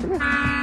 Come.